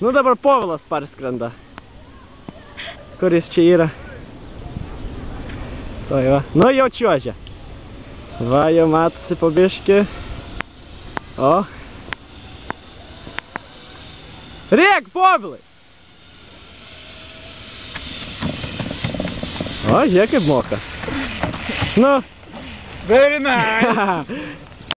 Nu dabar povilas parskrenda. Kuris čia yra. To va. Nu jau čiuožia. Va, jau matosi po biškį. O. Rėk, povilai! O, žiūrėk kaip moka. Nu. Very nice.